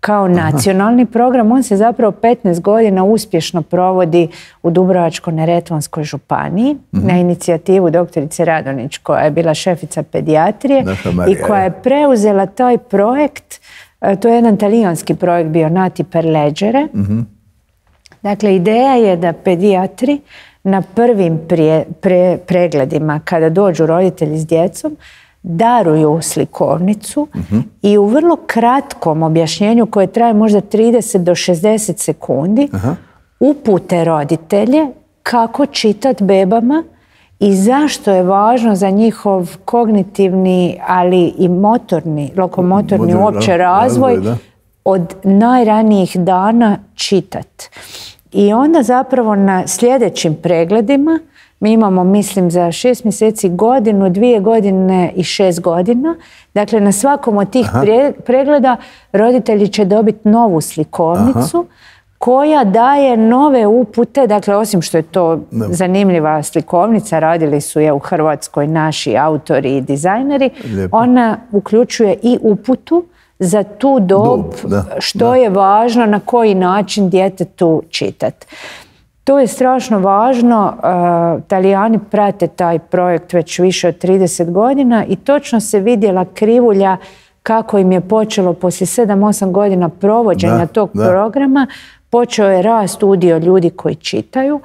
kao nacionalni program. On se zapravo 15 godina uspješno provodi u Dubrovačko-neretvanskoj županiji Mhm. na inicijativu doktorice Radonić koja je bila šefica pedijatrije i koja je. preuzela taj projekt. E, To je jedan talijanski projekt bio Nati per leggere. Dakle, ideja je da pedijatri na prvim prije- pre- pregledima kada dođu roditelji s djecom daruju slikovnicu i u vrlo kratkom objašnjenju koje traje možda 30 do 60 sekundi upute roditelje kako čitat bebama i zašto je važno za njihov kognitivni, ali i motorni, lokomotorni Motorni uopće ra- razvoj, od najranijih dana čitat. I onda zapravo na sljedećim pregledima mi imamo, mislim, za šest mjeseci godinu, dvije godine i šest godina. Dakle, na svakom od tih pre- pregleda roditelji će dobiti novu slikovnicu koja daje nove upute, dakle osim što je to zanimljiva slikovnica, radili su je u Hrvatskoj naši autori i dizajneri, Lijepo. ona uključuje i uputu za tu dob, Dob, da, što da. je važno na koji način djetetu čitati. To je strašno važno. Uh, Talijani prate taj projekt već više od 30 godina i točno se vidjela krivulja kako im je počelo poslije 7-8 godina provođenja Da, tog da. programa. Počeo je rast udio ljudi koji čitaju.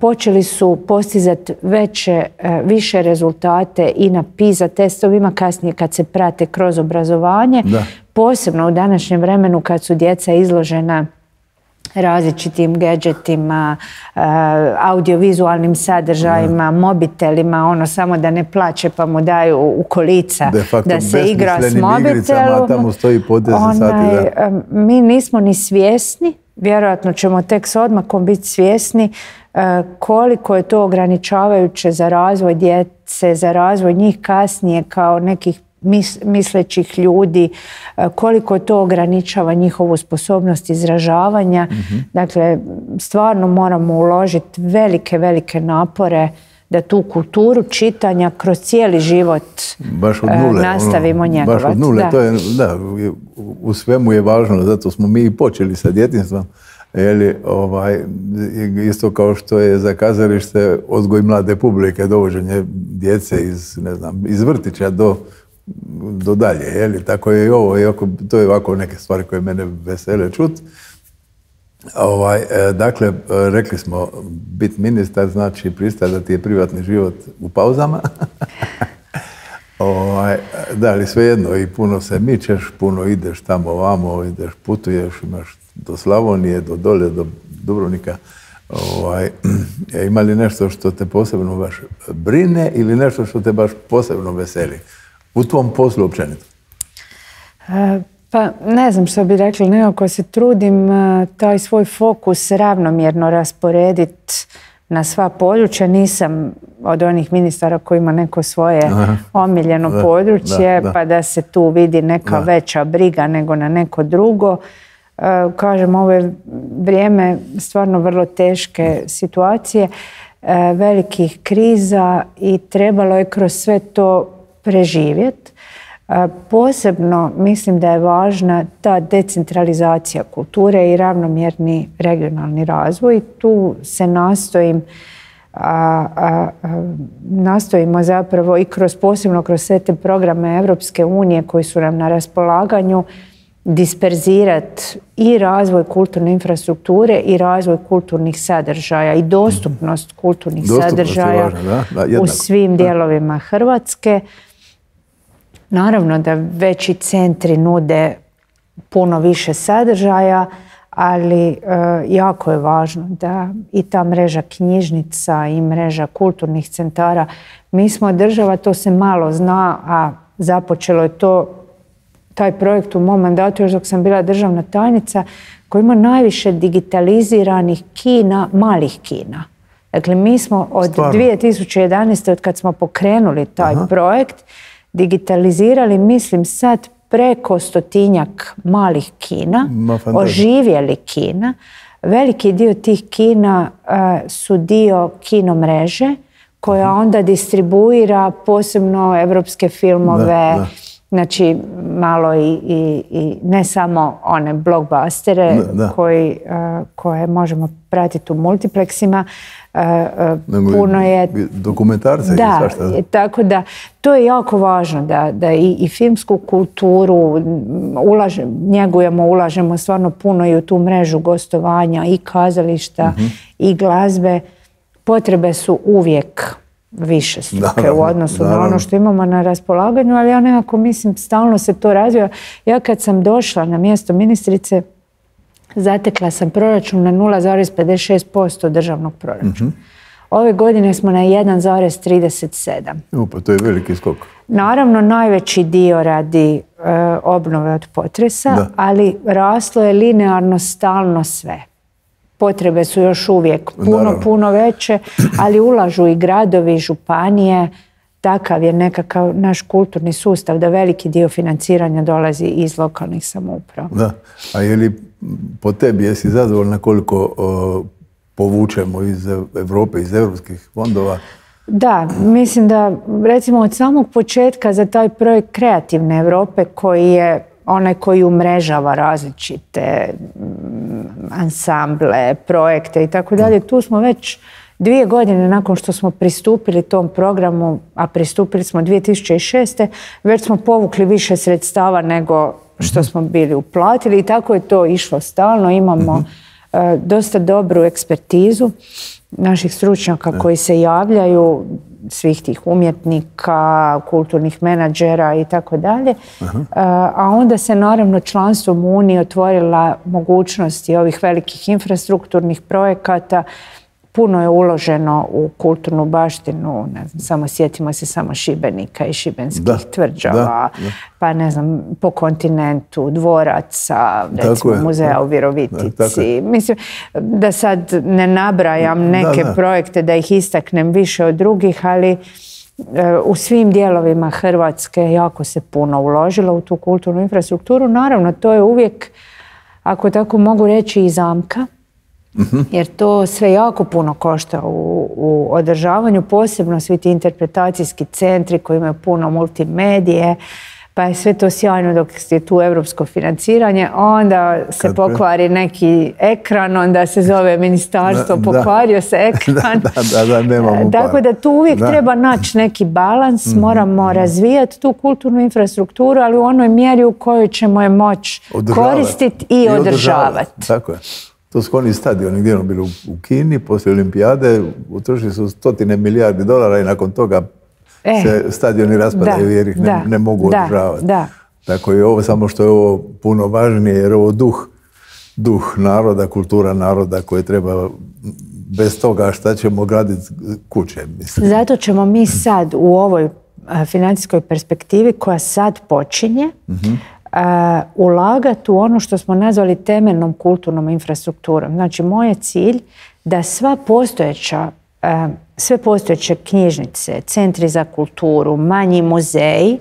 Počeli su postizati veće, više rezultate i na PISA testovima kasnije kad se prate kroz obrazovanje. Da. Posebno u današnjem vremenu kad su djeca izložena različitim gadgetima, audiovizualnim sadržajima, mobitelima, ono samo da ne plaće pa mu daju u kolica De facto da se igra s besmislenim igricama, mobitelom. tamo stoji po 10 sati, da. Mi nismo ni svjesni, vjerojatno ćemo tek s odmakom biti svjesni eh, koliko je to ograničavajuće za razvoj djece, za razvoj njih kasnije kao nekih mis- mislećih ljudi, e, koliko to ograničava njihovu sposobnost izražavanja. Dakle, stvarno moramo uložiti velike, velike napore da tu kulturu čitanja kroz cijeli život Baš od e, nule. nastavimo ono, njegovati. Baš od nule, Da. to je, da, u- u svemu je važno, zato smo mi i počeli sa djetinstvom. Jeli, ovaj, isto kao što je za kazalište odgoj mlade publike, dovođenje djece iz, ne znam, iz vrtića do, do dalje. Jeli? Tako je i ovo. Iako, to je ovako neke stvari koje mene vesele čut. Ovaj, e, dakle, rekli smo, bit ministar znači ti je privatni život u pauzama. [LAUGHS] ovaj, da, ali svejedno i puno se mičeš, puno ideš tamo ovamo, ideš, putuješ, imaš do Slavonije, do dole, do Dubrovnika. Ovaj, [CLEARS THROAT] ima li nešto što te posebno baš brine ili nešto što te baš posebno veseli u tvom poslu općenito? E, pa ne znam što bi rekli, nekako se trudim e, taj svoj fokus ravnomjerno rasporediti na sva područja. Nisam od onih ministara koji ima neko svoje omiljeno područje, pa da se tu vidi neka veća briga nego na neko drugo. E, kažem, ovo je vrijeme stvarno vrlo teške situacije, e, velikih kriza i trebalo je kroz sve to preživjeti. Posebno mislim da je važna ta decentralizacija kulture i ravnomjerni regionalni razvoj. Tu se nastojim a, nastojimo zapravo i kroz posebno kroz sve te programe Europske unije koji su nam na raspolaganju disperzirati i razvoj kulturne infrastrukture i razvoj kulturnih sadržaja i dostupnost kulturnih sadržaja u svim dijelovima Hrvatske. Naravno da veći centri nude puno više sadržaja, ali e, jako je važno da i ta mreža knjižnica i mreža kulturnih centara, mi smo država, to se malo zna, a započelo je to taj projekt u mom mandatu još dok sam bila državna tajnica koji ima najviše digitaliziranih kina, malih kina. Dakle, mi smo od Stvarno? 2011. od kad smo pokrenuli taj projekt digitalizirali, mislim sad preko stotinjak malih kina, oživjeli kina. Veliki dio tih kina uh, su dio kino mreže koja onda distribuira posebno evropske filmove, Znači, malo i, i, i ne samo one blockbustere Koji, uh, koje možemo pratiti u multiplexima, puno je... Dokumentarce da, i svašta. tako da to je jako važno da, da i, i filmsku kulturu ulaže, njegujemo, ulažemo stvarno puno i u tu mrežu gostovanja i kazališta mhm. i glazbe. Potrebe su uvijek više struke u odnosu na ono što imamo na raspolaganju, ali ja nekako mislim stalno se to razvija. Ja kad sam došla na mjesto ministrice, zatekla sam proračun na 0,56% državnog proračuna. Mhm. Ove godine smo na 1,37. Pa to je veliki skok. Naravno, najveći dio radi e, obnove od potresa, ali raslo je linearno stalno sve potrebe su još uvijek puno, puno veće, ali ulažu i gradovi, i županije, takav je nekakav naš kulturni sustav da veliki dio financiranja dolazi iz lokalnih samouprava. Da, a je li po tebi jesi zadovoljna koliko povučemo iz Europe, iz europskih fondova? Da, mislim da recimo od samog početka za taj projekt kreativne Europe koji je onaj koji umrežava različite ansamble, projekte i tako dalje. Tu smo već dvije godine nakon što smo pristupili tom programu, a pristupili smo 2006. već smo povukli više sredstava nego što mhm. smo bili uplatili i tako je to išlo stalno. Imamo mhm. e, dosta dobru ekspertizu naših stručnjaka koji se javljaju svih tih umjetnika, kulturnih menadžera i tako dalje. E, a onda se naravno članstvom u Uniji otvorila mogućnosti ovih velikih infrastrukturnih projekata puno je uloženo u kulturnu baštinu, ne znam, samo sjetimo se samo Šibenika i šibenskih tvrđava, pa ne znam, po kontinentu, dvoraca, recimo muzeja u Virovitici. Mislim, da sad ne nabrajam neke projekte, da ih istaknem više od drugih, ali e, u svim dijelovima Hrvatske jako se puno uložilo u tu kulturnu infrastrukturu. Naravno, to je uvijek, ako tako mogu reći, i zamka jer to sve jako puno košta u, u održavanju, posebno svi ti interpretacijski centri koji imaju puno multimedije, pa je sve to sjajno dok je tu europsko financiranje, onda se Kad pre- pokvari neki ekran, onda se zove [LAUGHS] ministarstvo, Da, da. pokvario se [LAUGHS] ekran. Da, da, da, nemamo Tako para. da tu uvijek Da. Mhm, treba naći neki balans, moramo razvijati tu kulturnu infrastrukturu, ali u onoj mjeri u kojoj ćemo je moći koristiti i, održavati. Tako je. To su oni stadioni gdje ono bili u, u Kini, poslije olimpijade, utrošili su stotine milijardi dolara i nakon toga E, se stadioni raspadaju da, jer ih ne, da, ne mogu da, održavati. da. Tako je ovo, samo što je ovo puno važnije, jer ovo duh, duh naroda, kultura naroda koje treba, bez toga šta ćemo graditi kuće, mislim. Zato ćemo mi sad u ovoj financijskoj perspektivi koja sad počinje a, ulagati u ono što smo nazvali temeljnom kulturnom infrastrukturom. Znači, moj je cilj da sva postojeća a, sve postojeće knjižnice, centri za kulturu, manji muzeji,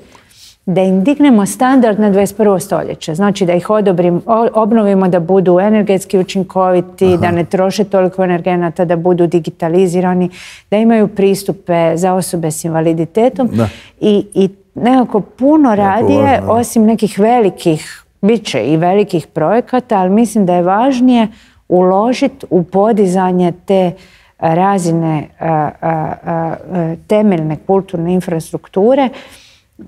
da im dignemo standard na 21. stoljeće. Znači da ih odobrim, obnovimo da budu energetski učinkoviti, da ne troše toliko energenata, da budu digitalizirani, da imaju pristupe za osobe s invaliditetom Da. i, i nekako puno radije, osim nekih velikih, bit će i velikih projekata, ali mislim da je važnije uložiti u podizanje te a, razine a, a, a, a, temeljne kulturne infrastrukture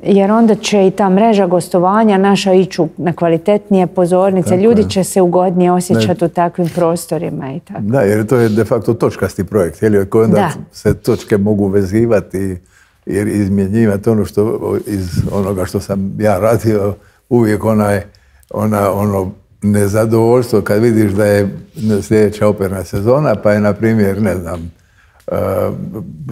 jer onda će i ta mreža gostovanja naša ići na kvalitetnije pozornice, Tako ljudi je. će se ugodnije osjećati u takvim prostorima i tako. Da, jer to je de facto točkasti projekt, je li, od koje onda Da. se točke mogu vezivati jer izmjenjivati ono što iz onoga što sam ja radio, uvijek onaj, ona, ono nezadovoljstvo kad vidiš da je sljedeća operna sezona, pa je na primjer, ne znam, uh,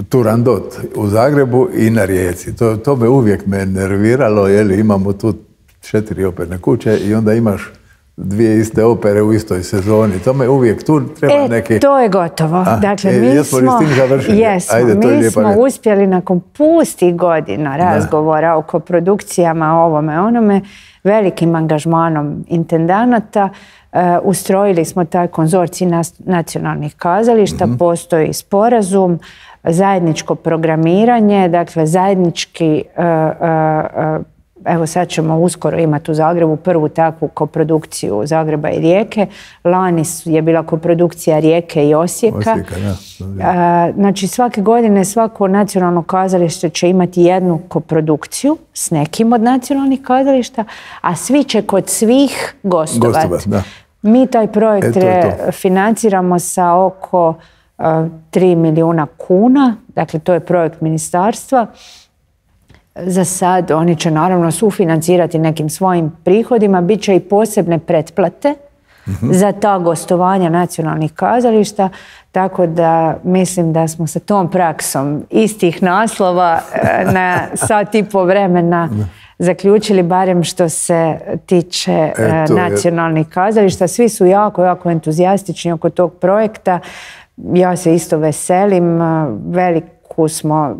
Turandot u Zagrebu i na Rijeci. To, to me uvijek me nerviralo, je li, imamo tu četiri operne kuće i onda imaš dvije iste opere u istoj sezoni. To me uvijek tu treba E, neki... to je gotovo. A, dakle, e, mi jesmo li s smo, tim završili? jesmo, Ajde, to je mi lijepa smo uspjeli nakon pustih godina razgovora oko produkcijama ovome onome, velikim angažmanom intendanata, e, ustrojili smo taj konzorcij nacionalnih kazališta, Mhm. postoji sporazum, zajedničko programiranje, dakle zajednički e, e, Evo sad ćemo uskoro imati u Zagrebu prvu takvu koprodukciju Zagreba i Rijeke. Lani je bila koprodukcija Rijeke i Osijeka. Osijeka, da. A, Znači svake godine svako nacionalno kazalište će imati jednu koprodukciju s nekim od nacionalnih kazališta, a svi će kod svih gostovati. Gostovat, da. Mi taj projekt E, to to. financiramo sa oko a, 3 milijuna kuna, dakle to je projekt ministarstva. Za sad oni će naravno sufinancirati nekim svojim prihodima, bit će i posebne pretplate za ta gostovanja nacionalnih kazališta, tako da mislim da smo sa tom praksom istih naslova e, na sat i po vremena zaključili barem što se tiče e, nacionalnih kazališta. Svi su jako, jako entuzijastični oko tog projekta. Ja se isto veselim. e, Veliku smo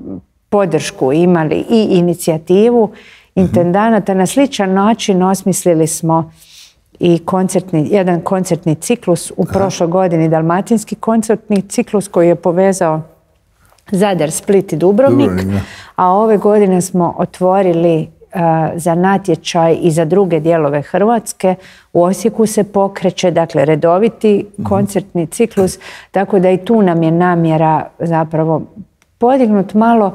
podršku imali i inicijativu intendanata. Na sličan način osmislili smo i koncertni, jedan koncertni ciklus u prošloj godini, dalmatinski koncertni ciklus koji je povezao Zadar, Split i Dubrovnik, a ove godine smo otvorili uh, za natječaj i za druge dijelove Hrvatske. U Osijeku se pokreće, dakle, redoviti koncertni ciklus, tako da i tu nam je namjera zapravo podignut malo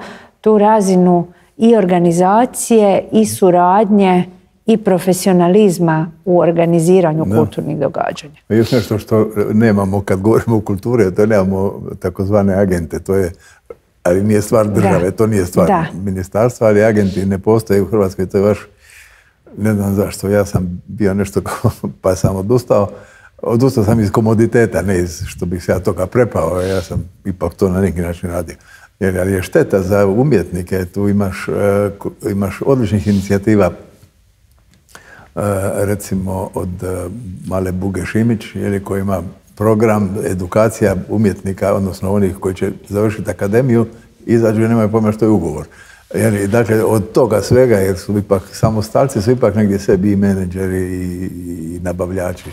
tu razinu i organizacije i suradnje i profesionalizma u organiziranju kulturnih događanja. Još nešto što nemamo kad govorimo o kulturi, to nemamo takozvane agente, to je, ali nije stvar države, Da. to nije stvar Da. ministarstva, ali agenti ne postoje u Hrvatskoj, to je baš, ne znam zašto, ja sam bio nešto [LAUGHS] pa sam odustao, odustao sam iz komoditeta, ne iz što bih se ja toga prepao, ja sam ipak to na neki način radio. Jer ali je šteta za umjetnike, tu imaš, ko- imaš odličnih inicijativa E, recimo od e, Male Buge Šimić, je koji ima program edukacija umjetnika, odnosno onih koji će završiti akademiju, izađu i nemaju pojma što je ugovor. Je li, dakle, od toga svega, jer su ipak samostalci, su ipak negdje sebi i menadžeri i, i nabavljači.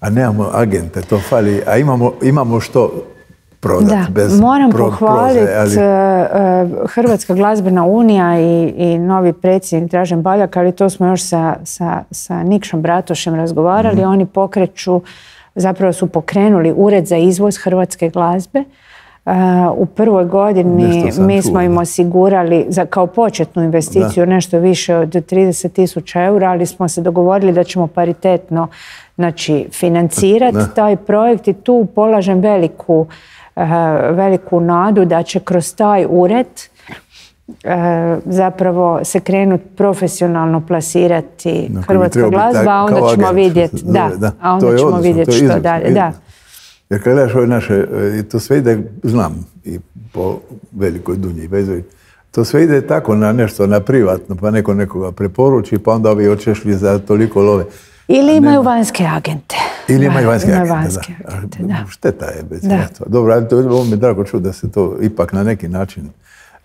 A nemamo agente, to fali. A imamo, imamo što prodat. Da, bez moram pro- pohvaliti ali- Hrvatska glazbena unija i, i novi predsjednik Dražen Baljak, ali to smo još sa, sa, sa Nikšom Bratošem razgovarali. Mhm. Oni pokreću, zapravo su pokrenuli ured za izvoz hrvatske glazbe. Uh, u prvoj godini mi smo čuo, im da. osigurali za, kao početnu investiciju nešto više od 30 tisuća eura, ali smo se dogovorili da ćemo paritetno znači, financirati Da. taj projekt i tu polažem veliku, veliku nadu da će kroz taj ured eh, zapravo se krenuti profesionalno plasirati bi hrvatska glazba, a onda ćemo vidjeti, zove, da, a onda ćemo vidjeti je što dalje. Da. Jer kad gledaš ove naše, e, i to sve ide, znam, i po velikoj dunji vezovi, to sve ide tako na nešto, na privatno, pa neko nekoga preporuči, pa onda ovi očešli za toliko love. Ili imaju vanjske agente. Ili imaju vanjske agente, vanjske da. agente, da. Šteta je bez Da. Dobro, ali to, ovo mi je drago čuti da se to ipak na neki način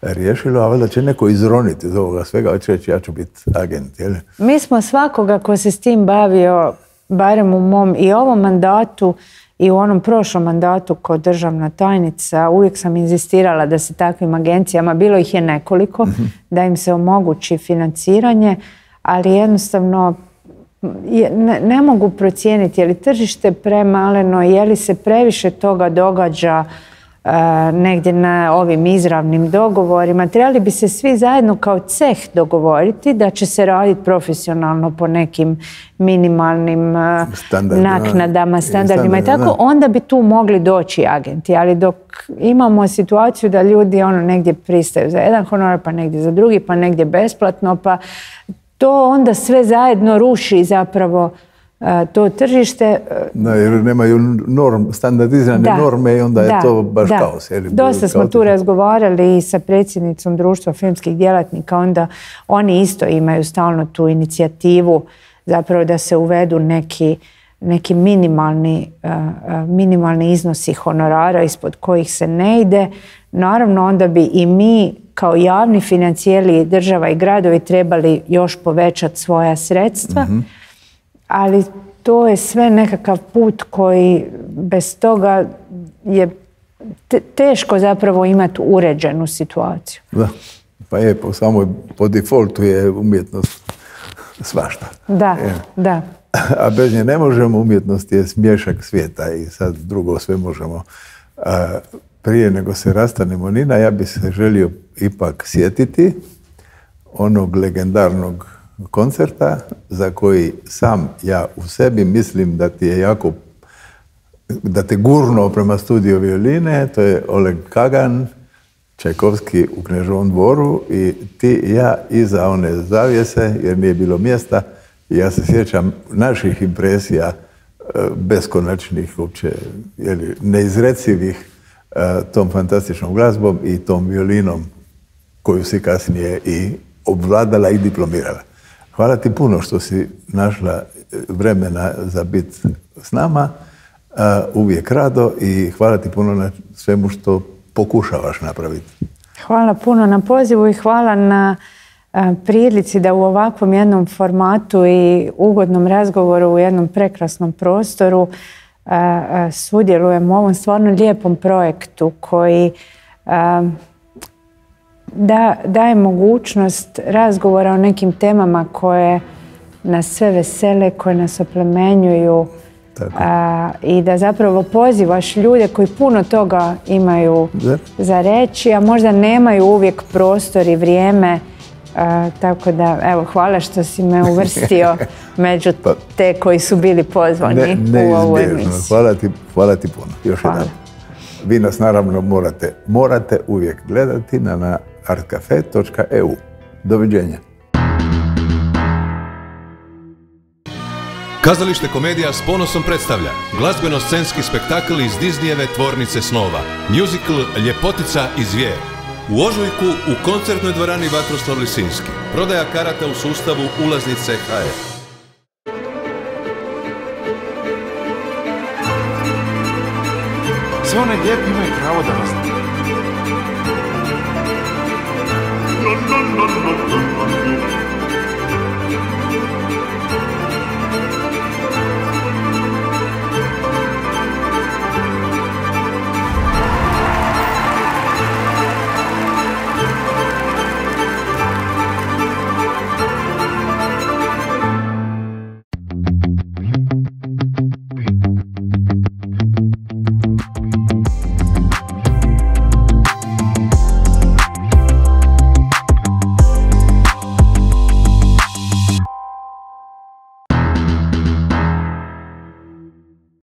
riješilo, a valjda će neko izroniti iz ovoga svega, hoće reći ja ću biti agent, jel? Mi smo svakoga ko se s tim bavio, barem u mom i ovom mandatu i u onom prošlom mandatu kao državna tajnica, uvijek sam inzistirala da se takvim agencijama, bilo ih je nekoliko, da im se omogući financiranje, ali jednostavno je- ne, ne mogu procijeniti je li tržište premaleno, je li se previše toga događa e, negdje na ovim izravnim dogovorima. Trebali bi se svi zajedno kao ceh dogovoriti da će se raditi profesionalno po nekim minimalnim e, Standardima. naknadama, standardima i tako. da. Onda bi tu mogli doći agenti, ali dok imamo situaciju da ljudi ono negdje pristaju za jedan honorar, pa negdje za drugi, pa negdje besplatno, pa to onda sve zajedno ruši zapravo e, to tržište. E, Da, jer nemaju norm, standardizirane Da, norme i onda je to baš da. kaos. je li? Dosta smo tu razgovarali i sa predsjednicom društva filmskih djelatnika, onda oni isto imaju stalno tu inicijativu zapravo da se uvedu neki, neki minimalni, uh, minimalni iznosi honorara ispod kojih se ne ide. Naravno, onda bi i mi kao javni financijeli država i gradovi trebali još povećati svoja sredstva, ali to je sve nekakav put koji bez toga je te- teško zapravo imati uređenu situaciju. Da. Pa je, po samoj, po defaultu je umjetnost svašta. Da, Je. da. [LAUGHS] A bez nje ne možemo, umjetnost je smješak svijeta i sad drugo sve možemo. A, prije nego se rastanemo, Nina, ja bi se želio ipak sjetiti onog legendarnog koncerta za koji sam ja u sebi mislim da ti je jako da te gurnuo prema studiju violine, to je Oleg Kagan, Čajkovski u Knežovom dvoru i ti i ja iza one zavjese, jer nije bilo mjesta, ja se sjećam naših impresija e, beskonačnih, uopće neizrecivih tom fantastičnom glazbom i tom violinom koju si kasnije i obvladala i diplomirala. Hvala ti puno što si našla e, vremena za biti s nama, a, uvijek rado i hvala ti puno na svemu što pokušavaš napraviti. Hvala puno na pozivu i hvala na prilici da u ovakvom jednom formatu i ugodnom razgovoru u jednom prekrasnom prostoru sudjelujem u ovom stvarno lijepom projektu koji da, daje mogućnost razgovora o nekim temama koje nas sve vesele, koje nas oplemenjuju a, i da zapravo pozivaš ljude koji puno toga imaju Da. za reći, a možda nemaju uvijek prostor i vrijeme. A, tako da, evo, hvala što si me uvrstio [LAUGHS] među Pa- te koji su bili pozvani Ne, u ovu neizbježno. emisiju. Hvala ti, hvala ti puno. Još Hvala. jedan. Vi nas naravno morate, morate uvijek gledati na, na artcafe.eu. Doviđenja. Kazalište Komedija s ponosom predstavlja glazbeno-scenski spektakl iz Disneyjeve tvornice snova. Musical Ljepotica i zvijer. U Ožujku u koncertnoj dvorani Vatroslav Lisinski. Prodaja karata u sustavu ulaznice HR. Sve one lijepi imaju pravo da nas